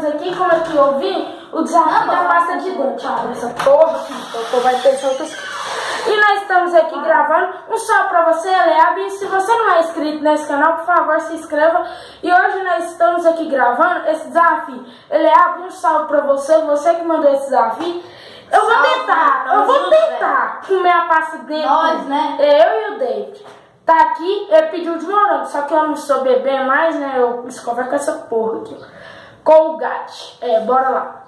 estamos aqui, como aqui eu vi, o desafio da pasta de dente. Abre essa porra então vai ter outras E nós estamos aqui gravando. Um salve pra você, Eleab. E se você não é inscrito nesse canal, por favor, se inscreva. E hoje nós estamos aqui gravando esse desafio. Eleab, um salve pra você, você que mandou esse desafio. Eu vou Salve, tentar, eu vou tentar comer a pasta de dente. Nós, né? Eu e o David. Tá aqui, ele pediu de morango, só que eu não sou bebê mais, né? Eu escovar com essa porra aqui. Colgate. É, bora lá.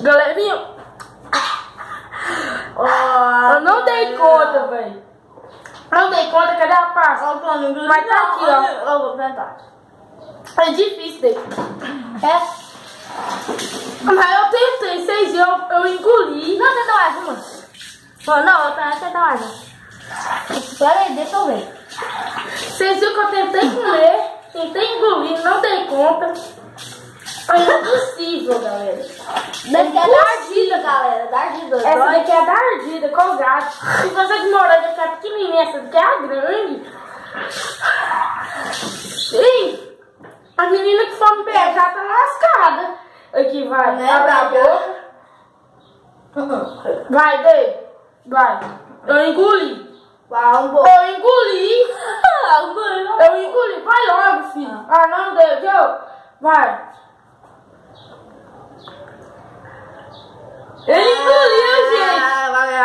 Galerinha, eu não dei conta, velho. Não dei conta, cadê a pasta? Mas tá aqui, ó. É difícil daí. É. Mas eu tentei, vocês viram, eu, eu engoli. Não, tenta mais uma. Ó, Não, eu tento tentar mais. Pera aí, deixa eu ver. Vocês viram que eu tentei comer, tentei engolir, não dei impossível, galera. Daqui é da ardida, galera. Da ardida. Essa daqui é da ardida, colgate. Se você morou daqui é pequenininha, essa daqui é a grande. Ih, a menina que for me beijar tá lascada. Aqui, vai. Né, Abre a boca. Vai, Dei. Vai. Eu engoli. Eu engoli. Eu engoli. Vai logo, filho. Ah, não, Dei. Vai.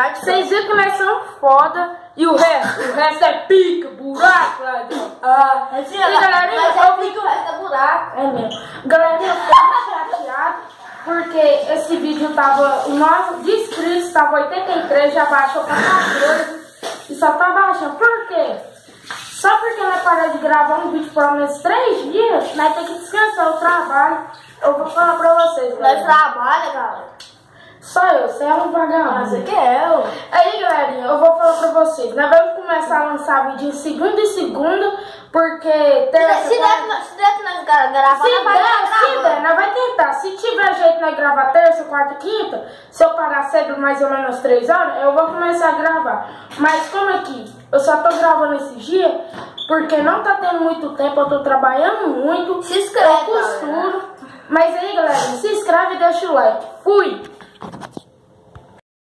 Ah, vai ganhar de Vocês viram que nós somos foda. E o resto? O resto é pica, buraco, dentro. Ah, Assim, e galerinha, mas eu eu vi que o resto é buraco. É mesmo. Galerinha, eu muito chateado porque esse vídeo tava. O nosso de inscritos tava 83, já baixou pra 14 e só tá baixando. Por quê? Só porque nós paramos de gravar um vídeo por menos 3 dias, nós temos que descansar o trabalho. Eu vou falar pra vocês. Nós trabalha, galera. Só eu, você é um vagabundo. Você que é eu. Aí, galerinha, eu vou falar pra vocês. Nós vamos começar a lançar vídeo em segunda e segunda, porque terça, Se quarta- der, se der que nós gra- gravar, se nós vai der, gravar. se der, nós vai tentar. Se tiver jeito nós gravar terça, quarta, quinta, se eu parar cedo, mais ou menos 3 horas, eu vou começar a gravar. Mas como aqui, eu só tô gravando esse dia, porque não tá tendo muito tempo, eu tô trabalhando muito. Se inscreve, Eu costuro. Mas aí, galera, se inscreve e deixa o like. Fui!